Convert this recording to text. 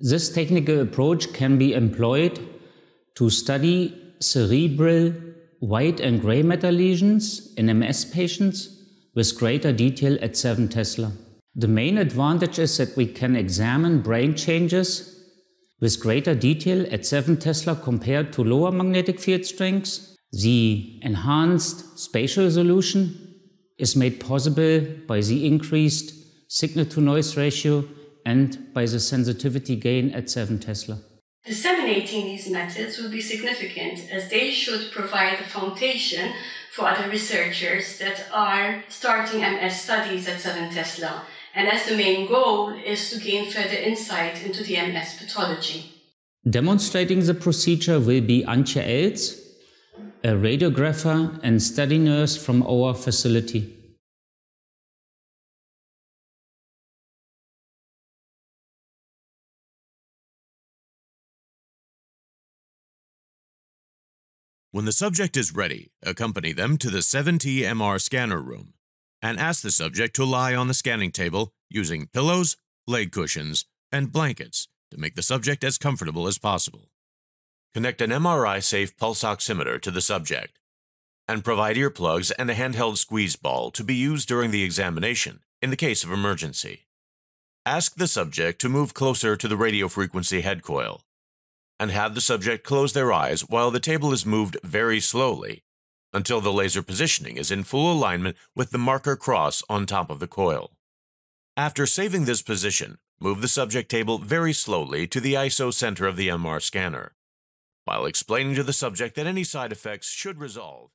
This technical approach can be employed to study cerebral white and gray matter lesions in MS patients with greater detail at 7 Tesla. The main advantage is that we can examine brain changes with greater detail at 7 Tesla compared to lower magnetic field strengths. The enhanced spatial resolution is made possible by the increased signal to noise ratio and by the sensitivity gain at 7 Tesla. Disseminating these methods will be significant as they should provide a foundation for other researchers that are starting MS studies at 7 Tesla, and as the main goal is to gain further insight into the MS pathology. Demonstrating the procedure will be Antje Els, a radiographer and study nurse from our facility. When the subject is ready, accompany them to the 7T MR scanner room and ask the subject to lie on the scanning table using pillows, leg cushions, and blankets to make the subject as comfortable as possible. Connect an MRI safe pulse oximeter to the subject and provide earplugs and a handheld squeeze ball to be used during the examination in the case of emergency. Ask the subject to move closer to the radiofrequency head coil and have the subject close their eyes while the table is moved very slowly until the laser positioning is in full alignment with the marker cross on top of the coil. After saving this position, move the subject table very slowly to the ISO center of the MR scanner, while explaining to the subject that any side effects should resolve